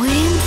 Wind